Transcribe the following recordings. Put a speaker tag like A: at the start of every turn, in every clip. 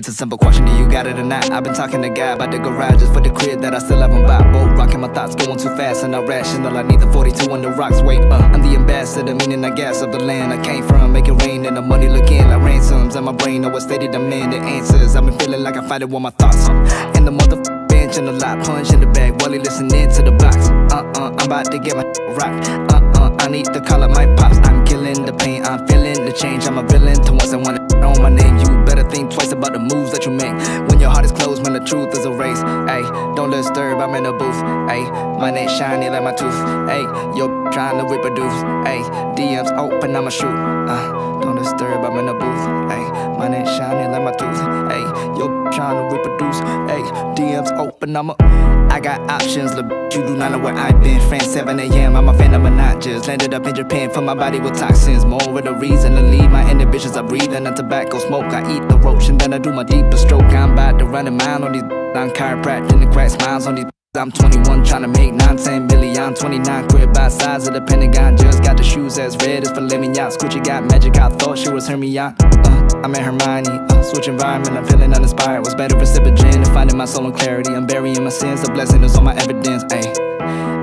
A: It's a simple question, do you got it or not? I've been talking to God about the garage just for the crib that I still haven't bought. Boat rocking my thoughts going too fast and I rational. I need the 42 on the rocks. Wait, uh, I'm the ambassador, meaning I gas of the land I came from. Make it rain and the money looking like ransoms. And my brain what stated demand the answers. I've been feeling like I find it with my thoughts. And the mother bench and a lot punch in the bag while he listening to the box. Uh uh, I'm about to get my rock. Uh uh, I need to call up my pops. I'm killing the pain, I'm feeling the change. I'm a villain to once I wanna know my name. You better think twice about the moves that you make. When your heart is closed, when the truth is erased. Ayy, don't disturb, I'm in the booth. Ayy, my neck shiny like my tooth. Ayy, yo trying to reproduce. Ayy, DMs open, I'ma shoot. Uh, don't disturb, I'm in the booth. Ayy, my neck shiny like my tooth. Ayy, yo trying to reproduce. Ayy, DMs open, I'ma. I got options, look, you do not know where I've been. France 7 a.m., I'm a fan of just landed up in Japan for my body with toxins. More of the reason to leave my inhibitions. I breathe in the tobacco smoke. I eat the roach and then I do my deepest stroke. I'm about to run a mile on these. I'm chiropractic and crack smiles on these. I'm 21 trying to make 9, 10 million 29 quid by size of the Pentagon. Just got the shoes as red as mignon Gucci got magic, I thought she was Hermione. Uh, I'm in Hermione, uh, switch environment I'm feeling uninspired, was better for sipping gin And finding my soul and clarity, I'm burying my sins The blessing is on my evidence, ayy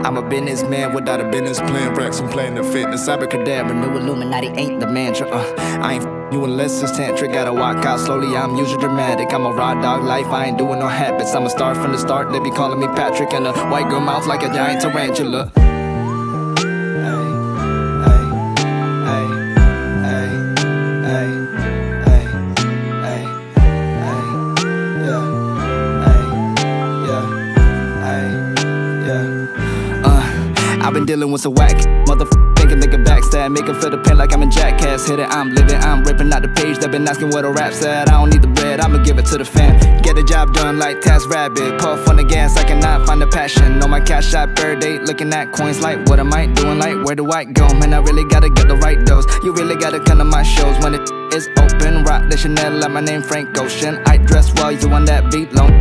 A: I'm a businessman without a business plan. Racks and playing the fitness. Abracadabra, new Illuminati ain't the mantra. Uh, I ain't you unless it's tantric. Gotta walk out slowly. I'm usually dramatic. I'm a raw dog life. I ain't doing no habits. I'm a star from the start. They be calling me Patrick. And a white girl mouth like a giant tarantula. Been dealing with some whack motherfucker thinking they can backstab, make feel the pain like I'm in jackass. Hit it, I'm living, I'm ripping out the page. They've been asking where the rap at. I don't need the bread, I'ma give it to the fam. Get the job done like TaskRabbit. Puff on the gas, I cannot find the passion. On my cash out bird date, looking at coins like what am I doing? Like where do I go? Man, I really gotta get the right dose. You really gotta come to my shows when it is open. Rock the Chanel, like my name Frank Ocean. I dress well, you on that beat long.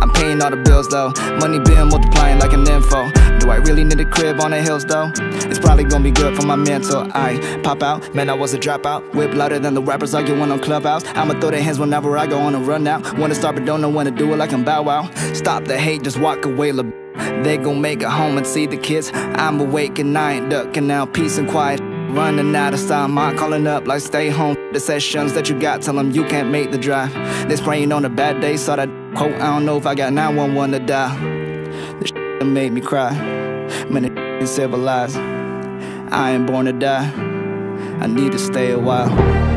A: I'm paying all the bills though. Money been multiplying like an info. Do I really need a crib on the hills though? It's probably gonna be good for my mental. I pop out, man, I was a dropout. Whip louder than the rappers arguing on Clubhouse. I'ma throw their hands whenever I go on a run out. Wanna start but don't know when to do it like I'm Bow Wow. Stop the hate, just walk away, la They gon' make it home and see the kids. I'm awake and I ain't ducking now. Peace and quiet. Running out of time, I'm calling up like stay home. The sessions that you got, tell them you can't make the drive. They spraying on a bad day, saw that quote. I don't know if I got 911 to dial. This shit made me cry. Man, it ain't civilized. I ain't born to die. I need to stay a while.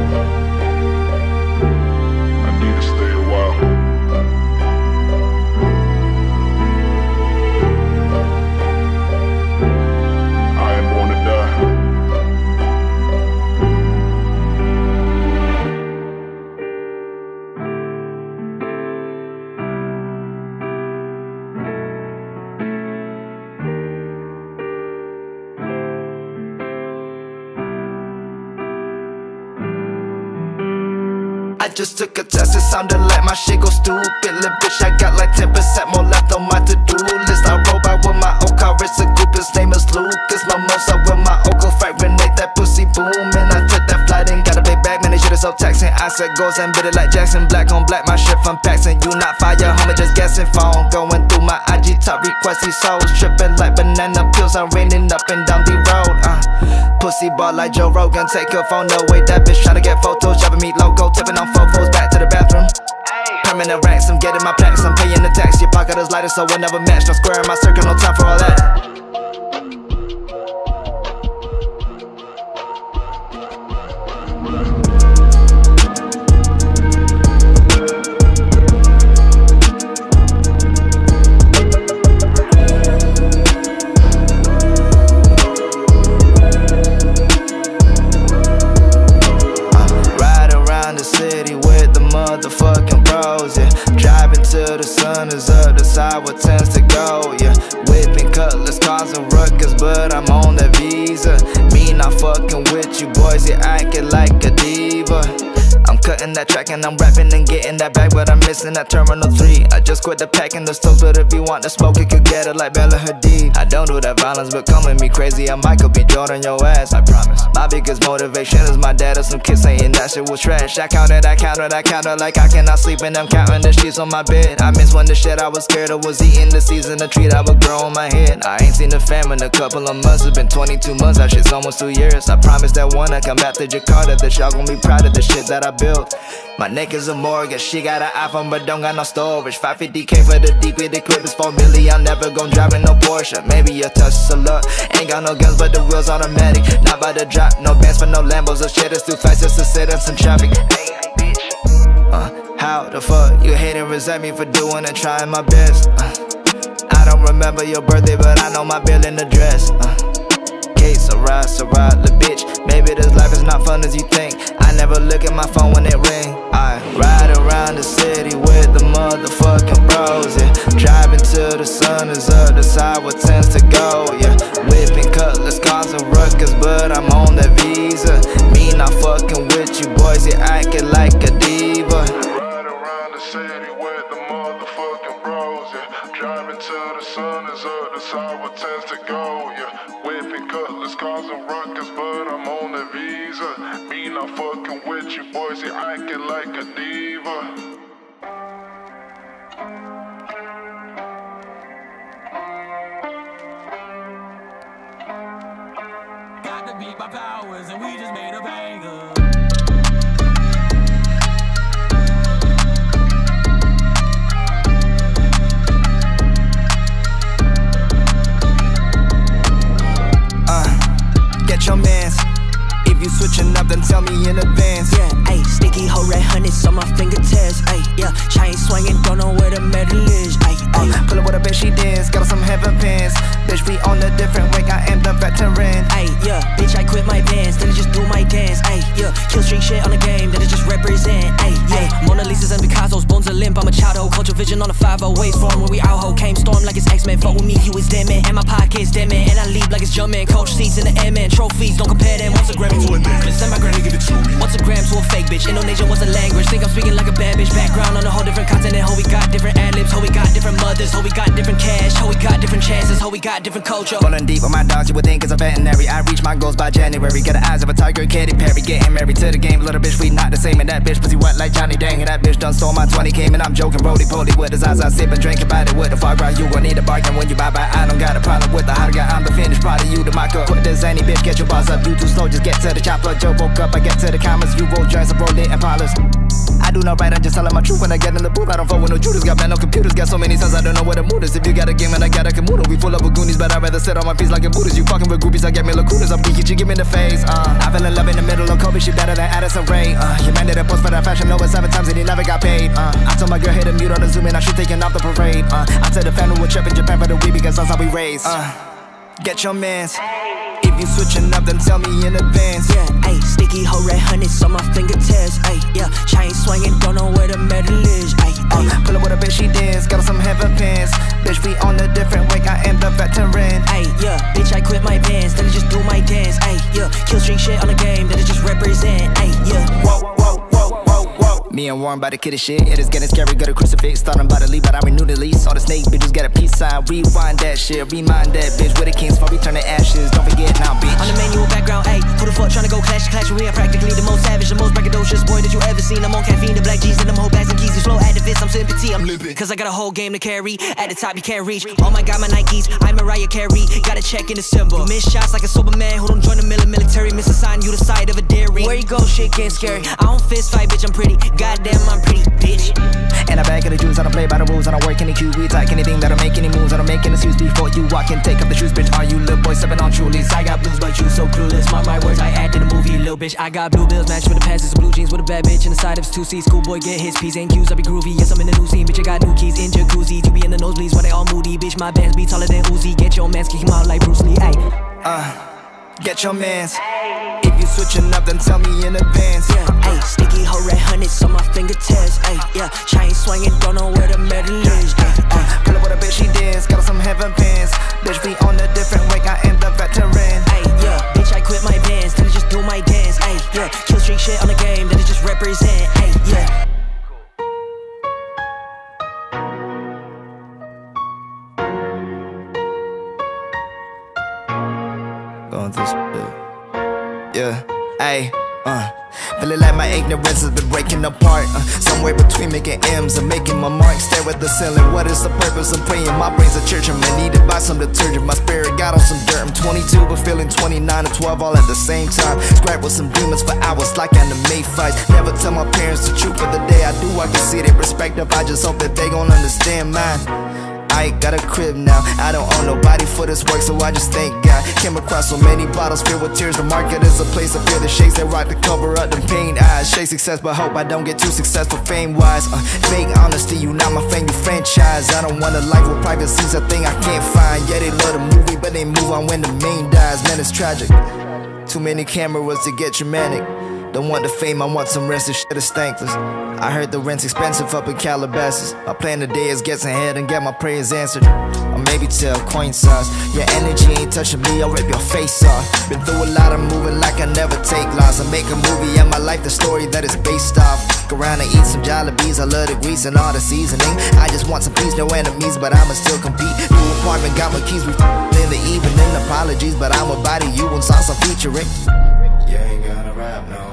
A: Just took a test, it sounded like my shit go stupid. Little bitch, I got like 10% more left on my to-do list. I roll by with my old car, it's a group, his name is Lucas. My mosa with my go fight, renate that pussy booming. I took that flight and got a big bag, man, this shit is so taxing. I said goes and bit it like Jackson, black on black, my shit from Paxson. You not fire, homie, just guessing phone. Going through my IG top request, these souls tripping like banana pills. I'm raining up and down the pussy ball like Joe Rogan, take your phone away. That bitch tryna get photos, shopping me logo, tipping on fofos, back to the bathroom. Permanent racks, I'm getting my plaques, I'm paying the tax. Your pocket is lighter, so we'll never match. No square in my circle, no time for all that. I'm on that visa. Me not fucking with you boys, you acting like cutting that track and I'm rapping and getting that back, but I'm missing that terminal three. I just quit the pack and the stores, but if you want to smoke, you could get it like Bella Hadid. I don't do that violence, but come with me crazy. I might could be Jordan your ass, I promise. My biggest motivation is my dad or some kids saying that shit was trash. I counted, I counted, I counted like I cannot sleep and I'm counting the sheets on my bed. I miss when the shit I was scared of was eating the season, the treat I would grow on my head. I ain't seen the fam in a couple of months, it's been 22 months, that shit's almost two years. I promise that when I come back to Jakarta, that y'all gon' be proud of the shit that I built. My neck is a mortgage, she got an iPhone but don't got no storage. 550k for the deep with the clip is 4 million. I'm never gon' drive in no Porsche. Maybe a luck. Ain't got no guns but the wheels automatic. Not about to drop, no bands for no Lambos. The shit is too fast just to sit in some traffic. Uh, how the fuck you hate and resent me for doing and trying my best? Uh, I don't remember your birthday, but I know my billing address. Uh, Kate, Sarah, Sarah, the bitch. Maybe this life is not fun as you think. I never look at my phone when it ring. I ride around the city but I'm on
B: the visa. Me not fucking with you boys, you acting like a diva.
A: Veteran.
C: ayy, yeah, bitch, I quit my bands, then I just do my dance, ayy, yeah, kill street shit on the game, then I just represent, ayy, yeah, Mona Lisa's and Picasso's, bones are limp, I'm a child hoe, culture vision on a 5 ways form when we out ho, came storm like it's X-Men, fuck with me, you is dead man, and my pockets dead man, and I leave like it's Jumpman, coach seats in the airman, trophies, don't compare them, what's a gram to a necklace, and my granny give it to me, what's a gram to a fake bitch, Indonesian was a language, think I'm speaking like a bad bitch, background on a whole different continent, ho, we got different ad-libs, ho, we got different mothers, ho, we got different cash, ho, we got chances, ho, we got different culture.
A: Rolling deep with my dogs, you would think it's a veterinary. I reach my goals by January. Got the eyes of a tiger, Katy Perry. Getting married to the game, little bitch, we not the same. And that bitch pussy wet like Johnny Dang. And that bitch done stole my 20 came and I'm joking. Roly poly with his eyes, I sip and drink about it with the far cry. You gon' need a bargain when you buy by. I don't got a problem with the hot guy. I'm the finished product, you the up. Put this any bitch, get your boss up. You too slow, just get to the chopper. Joe woke up, I get to the commas. You roll joints, I roll it and polish. I do not write, I'm just telling my truth when I get in the booth. I don't fuck with no Judas, got man no computers, got so many sons, I don't know what the mood is. If you got a game and I got a Kamuda, we full up with goonies, but I'd rather sit on my feet like a Buddhist. You fucking with groupies, I get me lacunas, I'm geeky, you give me the face. Uh, I fell in love in the middle of COVID, she better than Addison Rae. Uh, your man a post for that fashion over seven times and he never got paid. Uh, I told my girl hit a mute on the zoom and I should taking off the parade. Uh, I tell the family we're tripping Japan for the week because that's how we raised. Uh, get your mans. You switching up, then tell me in advance.
C: Yeah, ayy, sticky hoe red hundreds on my fingertips, ayy, yeah, chain swinging, don't know where the metal is, ayy,
A: Uh, pull up with a bitch, she dance. Got her some heaven pants. Bitch, we on a different wing. I am the veteran.
C: ayy, yeah, bitch, I quit my bands, then I just do my dance, ayy, yeah, kill street shit on the game, then I just represent, ayy, yeah.
A: Whoa, whoa, whoa, whoa. Me and Warren by the kid of shit. It is getting scary, got a crucifix. Starting by the lead, but I renew the lease. All the snake bitches got a peace sign. Rewind that shit, remind that bitch. Where the kings for return to ashes. Don't forget now, bitch.
C: On the manual background, ayy, who the fuck tryna go clash clash? We are practically the most savage, the most braggadocious boy that you ever seen. I'm on caffeine, the black G's, and them whole bags and keys. These flow activists, I'm sympathy, I'm limping. Cause I got a whole game to carry. At the top, you can't reach. Oh my god, my Nikes, I'm Mariah Carey. Got a check in December. You miss shots like a sober man who don't join the Miss a sign, you the side of a dairy. Where you go, shit getting scary. I don't fist fight, bitch, I'm pretty. Goddamn, I'm pretty, bitch.
A: And I bag of the juice, I don't play by the rules, I don't work any cue. We like anything that'll make any moves, I don't make any excuse before you walk in. Take up the shoes, bitch. Are you little boy stepping on trulies?
C: I got blues, but you so clueless. Mark my words, I acted a movie, little bitch. I got blue bills matched with the passes, blue jeans with a bad bitch in the side of his two seats. Cool boy, get his P's and Q's. I be groovy, yes, I'm in the new scene, bitch. I got new keys in jacuzzi. You be in the nosebleeds why they all moody, bitch. My bands be taller than Uzi. Get your mans, kick him out like Bruce Lee, ayy. Uh.
A: Get your mans. If you switching up, then tell me in advance.
C: Yeah, ayy, sticky hoe red hundreds on my fingertips, ayy, yeah, chain swinging, don't know where the metal is, ayy, ayy.
A: Uh, pull up with a bitch, she dance. Got some heaven pants. Bitch, we on a different wing. I am the veteran.
C: Ayy, yeah, bitch, I quit my bands, then I just do my dance, ayy, yeah, kill street shit on the game, then I just represent,
A: Going uh. Feeling like my ignorance has been breaking apart. Uh, somewhere between making M's and making my mark. Stare at the ceiling. What is the purpose? I'm praying. My brain's a church. I'm to buy some detergent. My spirit got on some dirt. I'm 22, but feeling 29 and 12 all at the same time. Scrap with some demons for hours like anime fights. Never tell my parents the truth, but the day I do, I can see their perspective. I just hope that they gon' understand mine. I got a crib now. I don't own nobody for this work, so I just thank God. Came across so many bottles filled with tears. The market is a place to feel the shades that rock to cover up them pain eyes. Shake success, but hope I don't get too successful fame wise. Uh, fake honesty, you not my fan, you franchise. I don't want a life with privacy's a thing I can't find. Yeah, they love the movie, but they move on when the main dies. Man, it's tragic. Too many cameras to get dramatic. Don't want the fame, I want some rest, this shit is thankless. I heard the rent's expensive up in Calabasas. My plan today is get some head and get my prayers answered. Or maybe tell coin size. Your energy ain't touching me, I'll rip your face off. Been through a lot of moving like I never take loss. I make a movie and my life the story that is based off. Go around and eat some Jollibees, I love the grease and all the seasoning. I just want some peace, no enemies, but I'ma still compete. New apartment, got my keys, we in the evening. Apologies, but I'ma body you and salsa featuring.
D: You ain't gonna rap no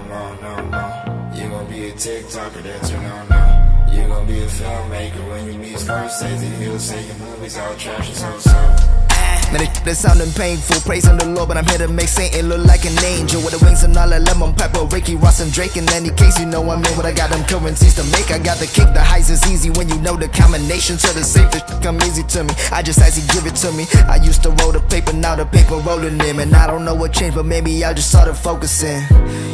D: TikToker that you don't know. You gon' be a filmmaker when you meet the he'll say your movies all trash and so so.
A: Man, it, it sounding painful. Praising the Lord, but I'm here to make Satan look like an angel. With the wings and all the lemon pepper, Ricky Ross and Drake. In any case, you know I'm in what I got them currencies to make. I got the kick, the highs is easy when you know the combination. So the safest come easy to me. I just ask you give it to me. I used to roll the paper, now the paper rolling in. And I don't know what changed, but maybe I just started focusing.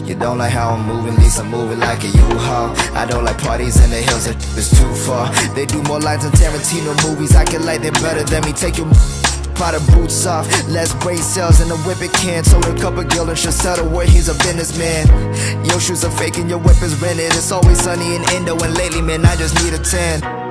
A: You don't like how I'm moving, these I'm moving like a U-Haul. I don't like parties in the hills, it's too far. They do more lines than Tarantino movies. I can like they better than me. Take your Pot of boots off, less brain cells in a whip it can. Sold a couple gil and should settle where he's a businessman. Your shoes are fake and your whip is rented. It's always sunny in Indo and lately, man, I just need a 10.